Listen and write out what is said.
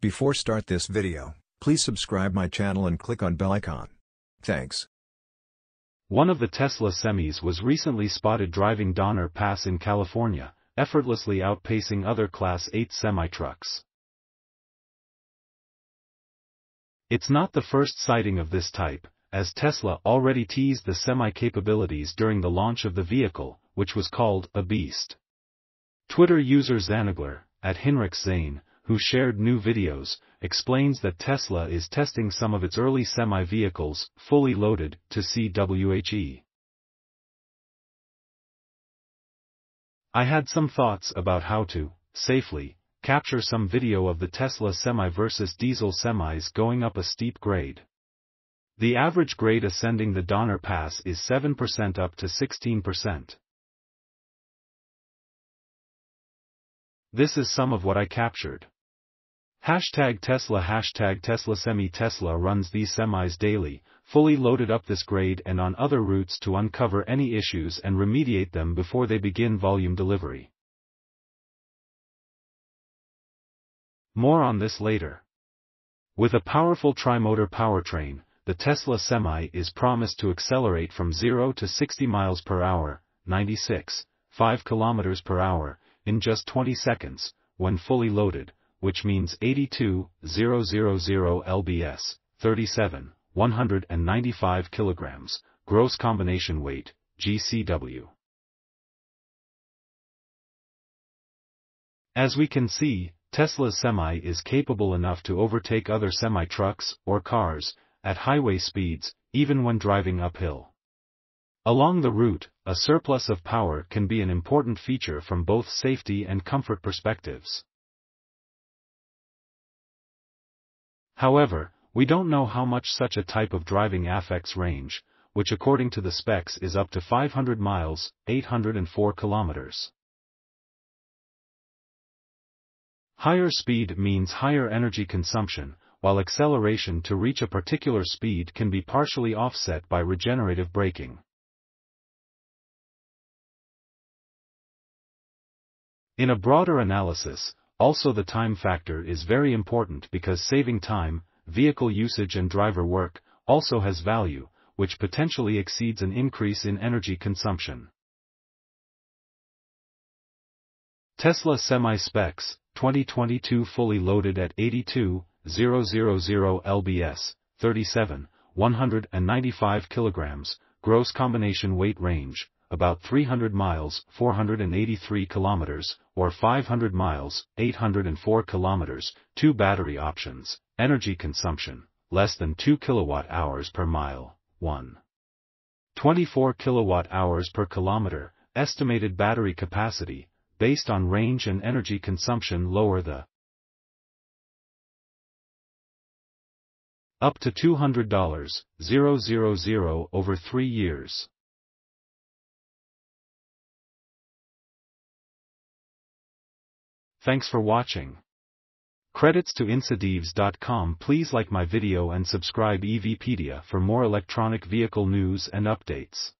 Before start this video, please subscribe my channel and click on bell icon. Thanks. One of the Tesla semis was recently spotted driving Donner Pass in California, effortlessly outpacing other Class 8 semi-trucks. It's not the first sighting of this type, as Tesla already teased the semi-capabilities during the launch of the vehicle, which was called a beast. Twitter user Zanagler, at Hinrich Zane, who shared new videos, explains that Tesla is testing some of its early semi-vehicles, fully loaded, to CWHE. I had some thoughts about how to, safely, capture some video of the Tesla Semi versus diesel semis going up a steep grade. The average grade ascending the Donner Pass is 7% up to 16%. This is some of what I captured. Hashtag Tesla Hashtag Tesla Semi Tesla runs these semis daily, fully loaded up this grade and on other routes to uncover any issues and remediate them before they begin volume delivery. More on this later. With a powerful tri-motor powertrain, the Tesla Semi is promised to accelerate from 0 to 60 miles per hour, 96, 5 kilometers per hour, in just 20 seconds, when fully loaded, which means 82,000 lbs, 37, 195 kilograms, gross combination weight, GCW. As we can see, Tesla's Semi is capable enough to overtake other semi-trucks, or cars, at highway speeds, even when driving uphill. Along the route, a surplus of power can be an important feature from both safety and comfort perspectives. However, we don't know how much such a type of driving affects range, which according to the specs is up to 500 miles, 804 kilometers. Higher speed means higher energy consumption, while acceleration to reach a particular speed can be partially offset by regenerative braking. In a broader analysis, also the time factor is very important because saving time, vehicle usage and driver work, also has value, which potentially exceeds an increase in energy consumption. Tesla Semi-Specs, 2022 fully loaded at 82,000 lbs, 37, 195 kilograms, gross combination weight range, about 300 miles, 483 kilometers, or 500 miles, 804 kilometers, two battery options, energy consumption, less than 2 kilowatt hours per mile, 1. 24 kilowatt hours per kilometer, estimated battery capacity, based on range and energy consumption lower the up to $200, 000 over 3 years. Thanks for watching. Credits to InsideEVs.com Please like my video and subscribe EVpedia for more electronic vehicle news and updates.